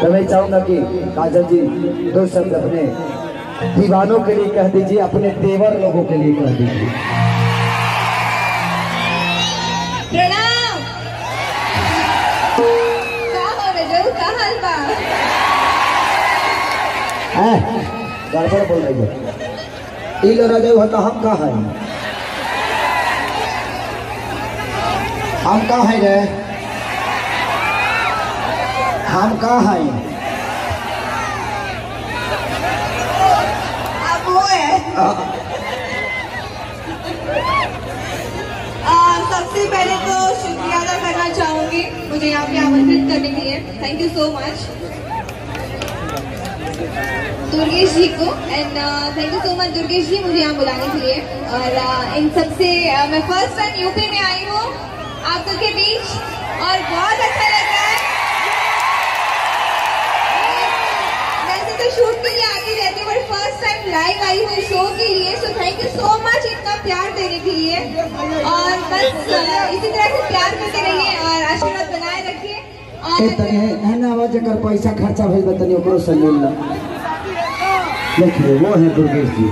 तो मैं चाहूँगा कि काजल जी दो शब्द अपने दीवानों के लिए कह दीजिए अपने तेवर लोगों के लिए कह दीजिए? गड़बड़ बोल रही है। हम कहा है? हम कहा है रे? हम कहा है? है। सबसे पहले तो शुक्रिया अदा करना चाहूँगी मुझे यहाँ पे आमंत्रित करने के लिए। Thank you so much Durgesh ji को and thank you so much Durgesh ji मुझे यहाँ बुलाने के लिए। और इन सबसे मैं फ़र्स्ट टाइम यूपी में आई हूँ। आप सबके बीच और बहुत अच्छा लग रहा है। वैसे तो शूट के लिए आती रहती हूँ बट फ़र्स्ट टाइम लाइव आई हूँ शो के लिए so thank you so much इतना प्यार देने के लिए। और बस uh, इसी तरह से प्यार करते रहिए और आशीर्वाद बनाए रखिए। आवाज़ कर पैसा खर्चा भेज तनी ओकरो से देखिए वो है दुर्गेश जी।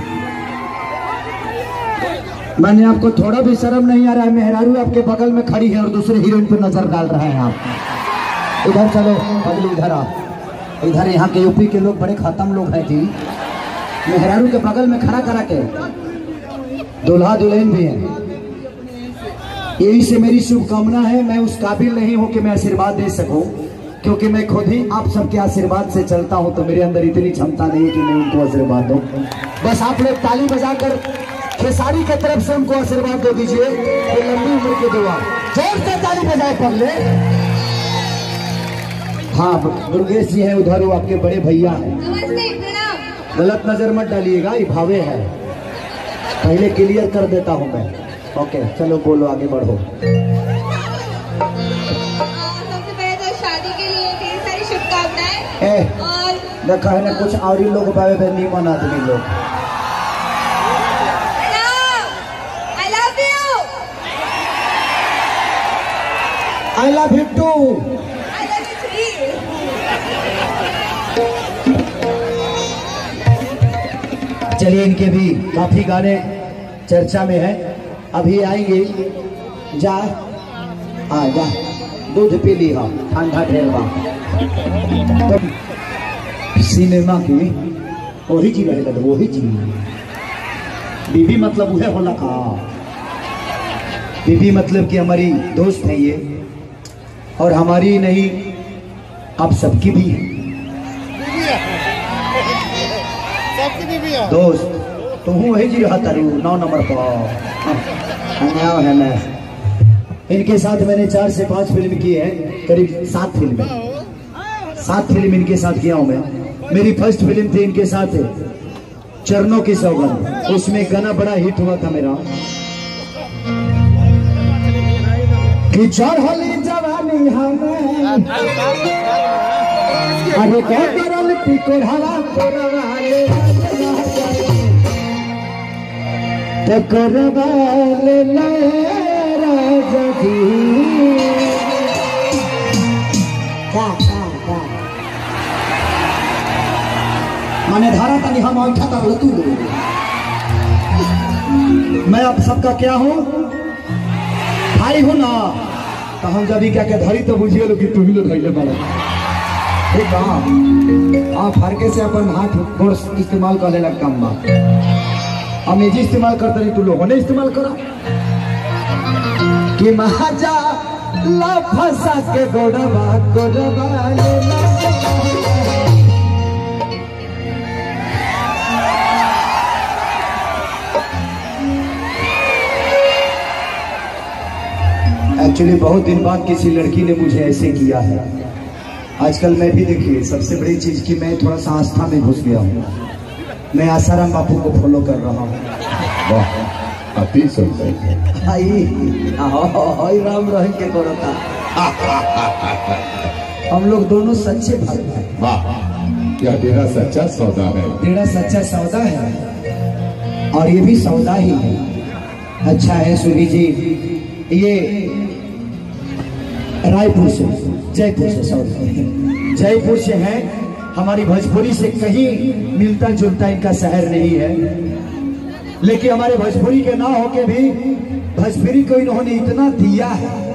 मैंने आपको थोड़ा भी शर्म नहीं आ रहा है, मेहरारू आपके बगल में खड़ी है और दूसरे हीरोइन पर नज़र डाल रहे हैं आप। इधर चलो अगली इधर आ इधर यहाँ के यूपी के लोग बड़े खत्म लोग हैं जी। मेहरारू के बगल में खड़ा करा के दूल्हा दुल्हन भी है। यही से मेरी शुभकामना है, मैं उस काबिल नहीं हूँ कि मैं आशीर्वाद दे सकूँ, क्योंकि मैं खुद ही आप सबके आशीर्वाद से चलता हूँ तो मेरे अंदर इतनी क्षमता नहीं कि मैं उनको आशीर्वाद दूँ। बस आप लोग ताली बजाकर खेसारी के तरफ़ से उनको आशीर्वाद दे दीजिए। ये लंबी उम्र की दुआ। ज़ोर से ताली बजाए पगले हाँ दुर्गेश जी हैं उधर वो आपके बड़े भैया हैं। गलत नज़र मत डालिएगा ये भावे है। पहले क्लियर कर देता हूँ मैं। ओके चलो बोलो आगे बढ़ो। सबसे पहले तो शादी के लिए सारी शुभकामनाएँ। और देखा है ना कुछ और ही लोग बाबे पे नीमन आदमी लोग I love you I love you too चलिए इनके भी काफ़ी गाने चर्चा में है। अभी आएँगे। जा। आ जा। दूध पी ली हम ठंडा ठहरवा तो सिनेमा की वही चीज़ रहेगा तो वही चीज़। बीबी मतलब वह होला का। बीबी मतलब कि हमारी दोस्त है ये। और हमारी नहीं आप सबकी भी है। सबकी बीवी है। दोस्त वही जी रहा तारू नौ नंबर पर। हाँ, है ना इनके साथ मैंने चार से पाँच फ़िल्म की है करीब सात फ़िल्में। सात फ़िल्म इनके साथ किया हूँ मैं। मेरी फ़र्स्ट फ़िल्म थी इनके साथ चरणों की सौगंध। उसमें गाना बड़ा हिट हुआ था मेरा। कि चढ़ली हमें। अरे हवा तो माने धारा तनी हम ऐठा कर तू? मैं आप सबका क्या हूँ? भाई हूँ ना। तो हम जब ही क्या के धरी तो बुझिए लो कि तू ही लोग धैले बड़ा। ठीक बा आप फरके से अपन हाथ गोड़ इस्तेमाल कर लेना कम बा हम ये इस्तेमाल करते नहीं तू लोगों ने इस्तेमाल करा कि महाजा, ला फंसा के गोड़वा गोड़वा लेना एक्चुअली बहुत दिन बाद किसी लड़की ने मुझे ऐसे किया है। आजकल मैं भी देखिए सबसे बड़ी चीज़ की मैं थोड़ा सा आस्था में घुस गया हूँ। मैं आसाराम बापू को फॉलो कर रहा हूँ। राम रहे के करता हम लोग दोनों सच्चे भक्त हैं। वाह यह तेरा सच्चा सौदा है। तेरा सच्चा सौदा है। और ये भी सौदा ही है। अच्छा है सुधी जी ये रायपुर से, जयपुर से सॉरी जयपुर से है, हमारी भोजपुरी से कहीं मिलता जुलता इनका शहर नहीं है। लेकिन हमारे भोजपुरी के ना होके भी भोजपुरी को इन्होंने इतना दिया है।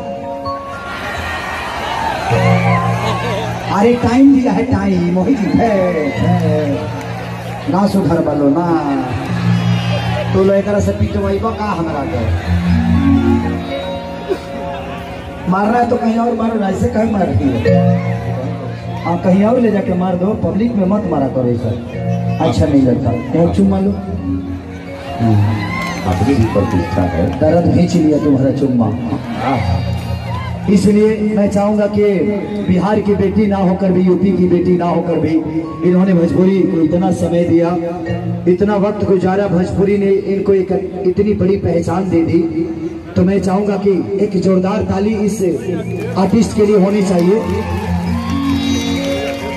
अरे टाइम दिया है, टाइम। वही। ना सुधर बलो ना। तो लो एक से पिटवाइबा का हमारा के? मारना है तो कहीं और मारो ना ऐसे कहीं मार रही है? हाँ कहीं और ले जाके मार दो पब्लिक में मत मारा करो ऐसा अच्छा नहीं लगता। यहाँ चुम्मा लो। अपनी भी प्रतिष्ठा है। दर्द खींच लिया तुम्हारा चुम्मा। इसलिए मैं चाहूँगा कि बिहार की बेटी ना होकर भी यूपी की बेटी ना होकर भी इन्होंने भोजपुरी को इतना समय दिया इतना वक्त गुजारा भोजपुरी ने इनको एक इतनी बड़ी पहचान दे दी तो मैं चाहूँगा कि एक जोरदार ताली इस आर्टिस्ट के लिए होनी चाहिए।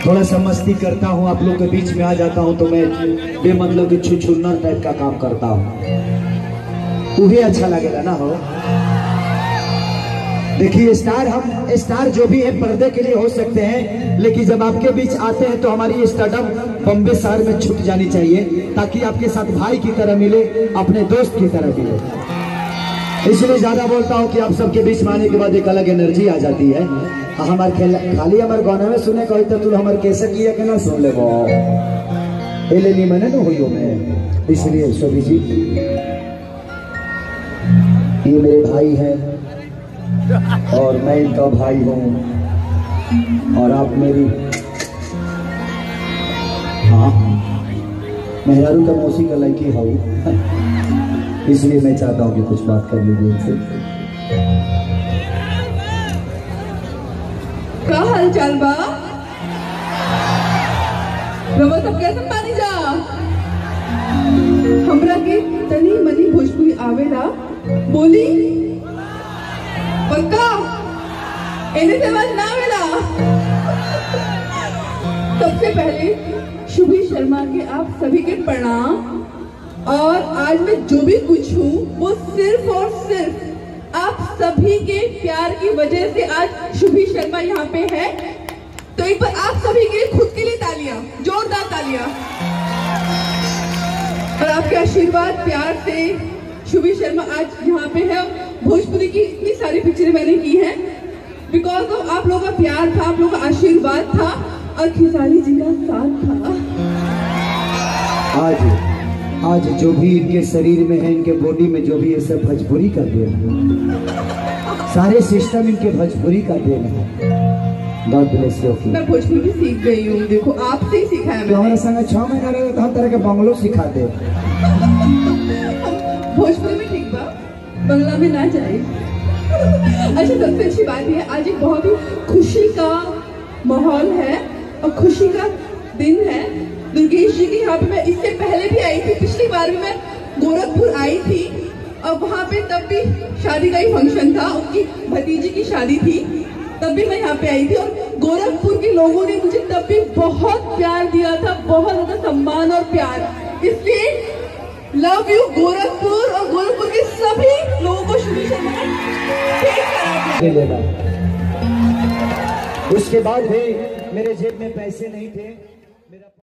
थोड़ा सा मस्ती करता हूँ, आप लोग के बीच में आ जाता हूँ तो मैं बेमतलब की छुछुन्ना टाइप का काम करता हूँ। उहे अच्छा लगेगा ना, हो? देखिए, स्टार हम, स्टार जो भी है, पर्दे के लिए हो सकते हैं, लेकिन जब आपके बीच आते हैं तो हमारी स्टार्टअप बम्बे शहर में छुट जानी चाहिए, ताकि आपके साथ भाई की तरह मिले, अपने दोस्त की तरह मिले। इसलिए ज़्यादा बोलता हूँ कि आप सबके बीच में आने के बाद एक अलग एनर्जी आ जाती है। हमारे खेल, खाली हमारे गाना में सुने कही तो तू हमारे कैसे किया के ना सुन ले वो। ले नहीं मैंने ना हुई मैं। इसलिए शोभी जी, ये मेरे भाई हैं और मैं इनका भाई हूँ और आप मेरी हाँ मेहरारू का मौसी का लड़की हो। इसलिए मैं चाहता हूँ कि कुछ बात कर लीजिए इनसे का हाल चाल बा? सब कैसे जा? हमरा के तनी मनी भोजपुरी आवेला। बोली, पक्का? ना सबसे पहले शुभी शर्मा के आप सभी के प्रणाम। और आज मैं जो भी कुछ हूँ, वो सिर्फ़ और सिर्फ़ आप सभी के प्यार की वजह से आज शुभी शर्मा यहाँ पे है। तो एक बार आप सभी के लिए खुद के लिए तालियाँ, जोरदार तालियाँ। और आपके आशीर्वाद, प्यार से शुभी शर्मा आज यहाँ पे है। भोजपुरी की इतनी सारी पिक्चरें मैंने की हैं। बिकॉज़ ऑफ़ आप लोगों का प्यार था, आप लोगों का आशीर्वाद था, और खिसारी जी का साथ था। आज आज जो भी इनके शरीर में है इनके बॉडी में जो भी है सब भोजपुरी का देन है। सारे सिस्टम इनके भोजपुरी का देन है। गॉड ब्लेस यू मैं भोजपुरी सीख गई हूँ देखो आपसे ही सीखा है तो हमारे मैंने संग छह महीना रहे तो हम तरह के बंगलो सिखा दे। भोजपुरी में ठीक बा बंगला में ना जाए। अच्छा सबसे अच्छी बात यह आज एक बहुत ही खुशी का माहौल है और खुशी का दिन है। दुर्गेश जी की यहाँ पे मैं इससे पहले भी आई थी। पिछली बार भी मैं गोरखपुर आई थी। और वहाँ पे तब भी शादी का ही फ़ंक्शन था। उनकी भतीजी की शादी थी। तब भी मैं यहाँ पे आई थी और गोरखपुर के लोगों ने मुझे तब भी बहुत प्यार दिया था, बहुत ज़्यादा सम्मान और प्यार। इसलिए लव यू गोरखपुर और गोरखपुर के सभी लोगों को शुरू उसके बाद भी मेरे जेब में पैसे नहीं थे।